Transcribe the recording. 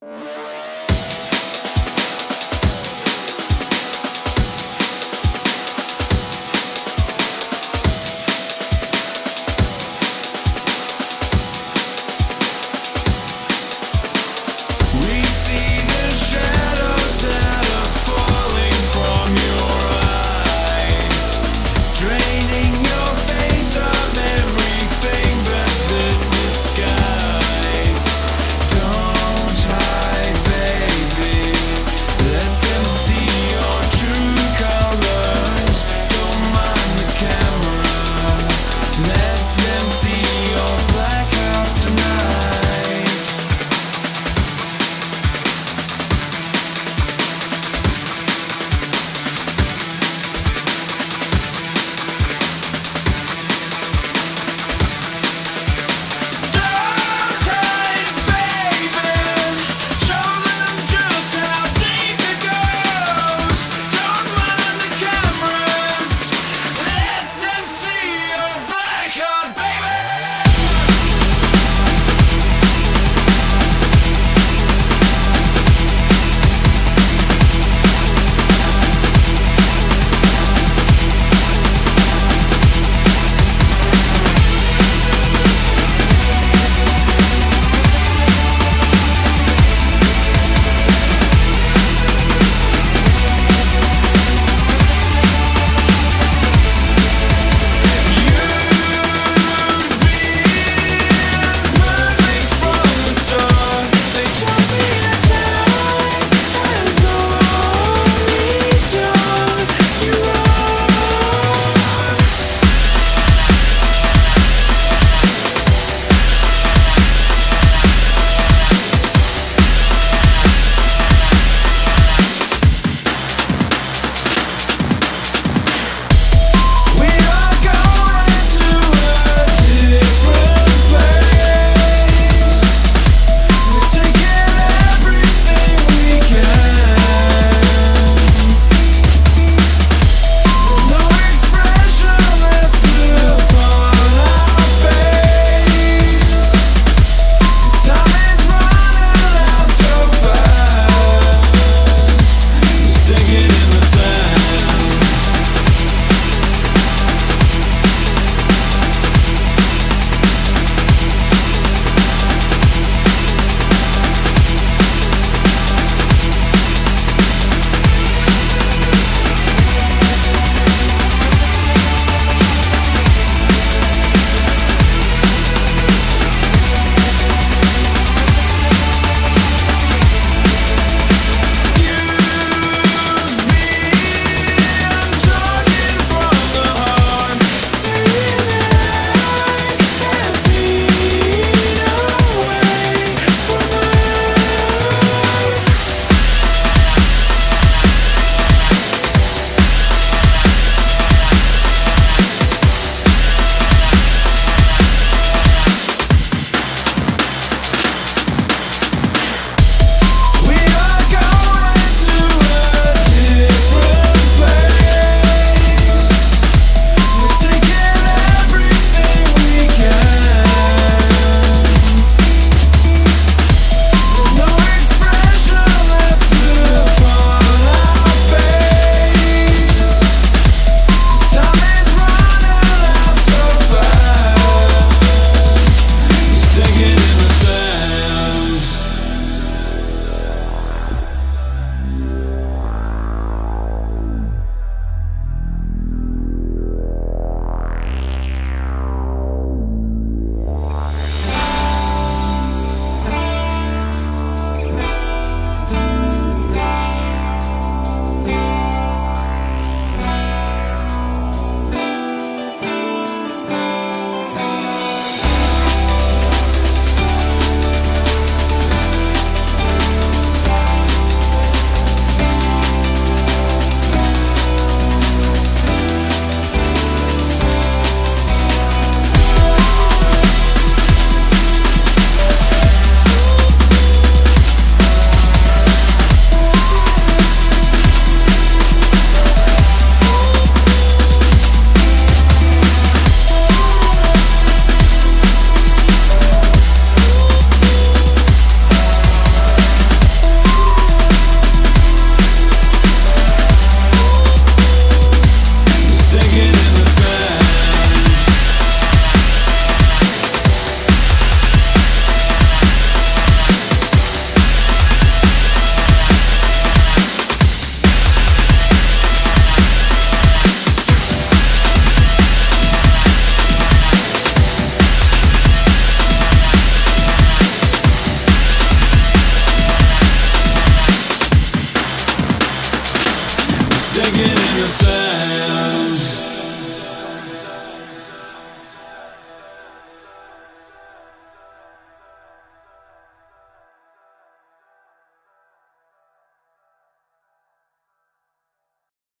you